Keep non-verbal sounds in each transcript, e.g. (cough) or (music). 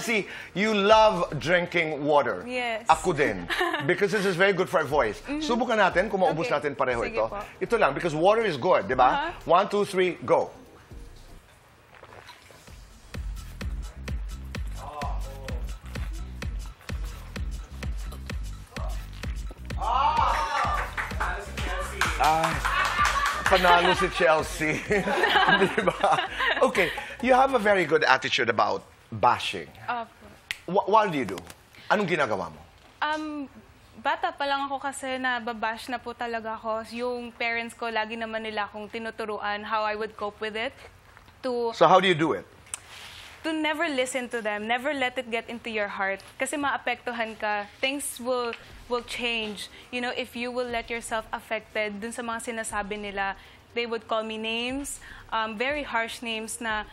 Chelsea, you love drinking water. Yes. Ako din. (laughs) Because this is very good for our voice. Subukan natin kung maubos Okay. natin pareho Sige ito. po. Ito lang, because water is good, di ba? Uh-huh. One, two, three, go. Ah, panalo si Chelsea. (laughs) Di ba? Okay, you have a very good attitude about bashing. Opo. Wh- what do you do? Anong ginagawa mo? Um, bata pa lang ako kasi nababash na po talaga ako. Yung parents ko, lagi naman nila akong tinuturuan how I would cope with it. To, So how do you do it? to never listen to them, never let it get into your heart. Kasi maapektuhan ka. Things will will change. You know, if you will let yourself affected dun sa mga sinasabi nila, they would call me names, um, very harsh names na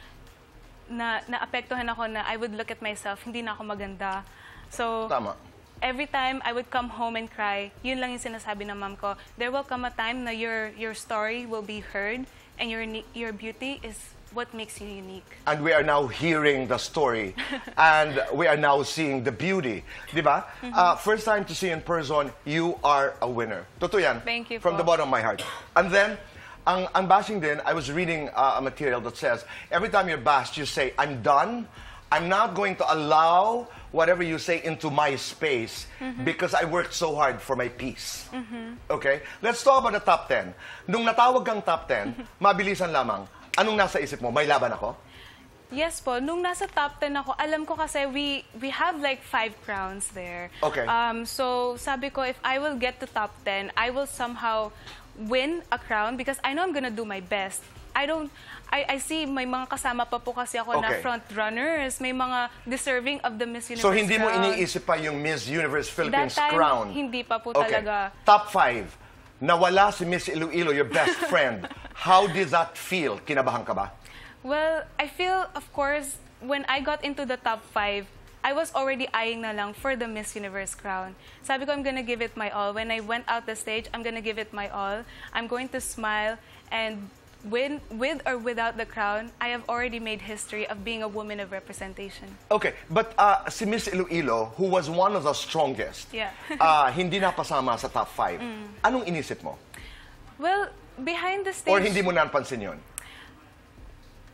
na naapektuhan ako na I would look at myself, hindi na ako maganda. So, Tama. every time I would come home and cry, yun lang yung sinasabi ng mom ko. There will come a time na your your story will be heard and your your beauty is what makes you unique. And we are now hearing the story. (laughs) and we are now seeing the beauty. Di ba? Mm-hmm. Uh, first time to see in person, you are a winner. Totoo yan. Thank you From po. the bottom of my heart. And then, ang, ang bashing din, I was reading uh, a material that says, every time you're bashed, you say, I'm done. I'm not going to allow whatever you say into my space Mm-hmm. because I worked so hard for my peace. Okay? Let's talk about the top 10. Nung natawag kang top 10, (laughs) mabilisan lamang, anong nasa isip mo? May laban ako? Yes po, nung nasa top 10 ako, alam ko kasi we we have like five crowns there. Okay. Um, so sabi ko, if I will get to top 10, I will somehow win a crown because I know I'm gonna do my best. I don't, I, I see may mga kasama pa po kasi ako na Okay. front runners, may mga deserving of the Miss Universe So hindi mo crown. iniisip pa yung Miss Universe Philippines That time, crown? hindi pa po Okay. talaga. Top five. Nawala si Miss Iloilo, your best (laughs) friend. How did that feel? Kinabahan ka ba? Well, I feel, of course, when I got into the top five, I was already eyeing na lang for the Miss Universe crown. Sabi ko, I'm gonna give it my all. When I went out the stage, I'm gonna give it my all. I'm going to smile and win, with or without the crown, I have already made history of being a woman of representation. Okay, but uh, si Miss Iloilo, who was one of the strongest, Yeah. (laughs) uh, hindi napasama sa top five. Anong inisip mo? Well, behind the stage... Or hindi mo napansin yun?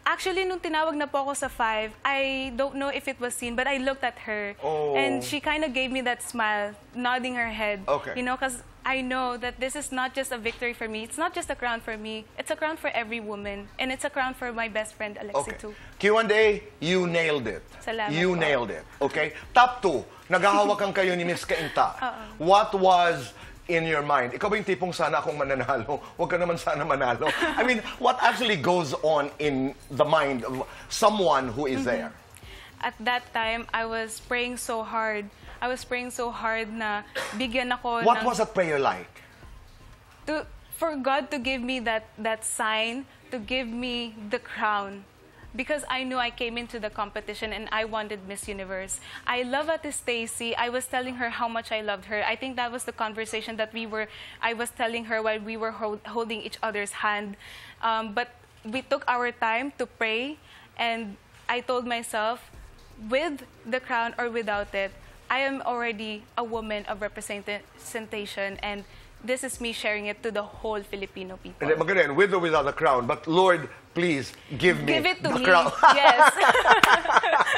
Actually, nung tinawag na po ako sa five, I don't know if it was seen, but I looked at her. Oh. And she kind of gave me that smile, nodding her head. Okay. You know, because I know that this is not just a victory for me. It's not just a crown for me. It's a crown for every woman. And it's a crown for my best friend, Alexi, Okay. too. Q&A, you nailed it. Salamat you po. nailed it. Okay? Top two, naghahawakan kayo ni Miss Kainta. (laughs) What was in your mind? Ikaw ba yung tipong sana akong mananalo? (laughs) Huwag ka naman sana manalo. I mean, what actually goes on in the mind of someone who is there? At that time, I was praying so hard. I was praying so hard na bigyan ako What ng... was that prayer like? to for God to give me that that sign to give me the crown because I knew I came into the competition and I wanted Miss Universe. I love Ate Stacy. I was telling her how much I loved her. I think that was the conversation that we were I was telling her while we were hold, holding each other's hand. Um, but we took our time to pray and I told myself with the crown or without it, I am already a woman of representation and this is me sharing it to the whole Filipino people. Hindi, with or without the crown. But Lord, please give me Give it to the me. crown. (laughs) yes. (laughs)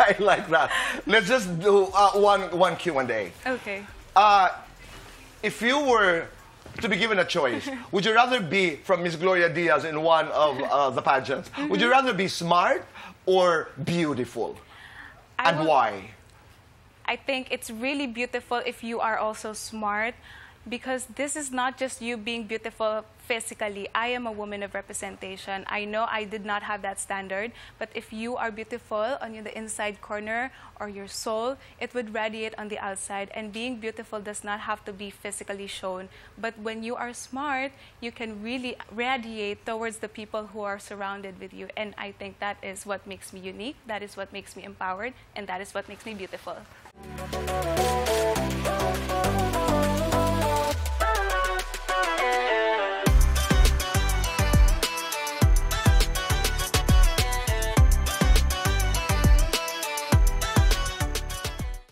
I like that. Let's just do uh, one, one Q&A. okay. Uh, if you were to be given a choice, (laughs) would you rather be from Miss Gloria Diaz in one of uh, the pageants? Would Mm-hmm. you rather be smart or beautiful? I and would- why? I think it's really beautiful if you are also smart because this is not just you being beautiful physically. I am a woman of representation. I know I did not have that standard, but if you are beautiful on the inside corner or your soul, it would radiate on the outside. And being beautiful does not have to be physically shown. But when you are smart, you can really radiate towards the people who are surrounded with you. And I think that is what makes me unique, that is what makes me empowered, and that is what makes me beautiful.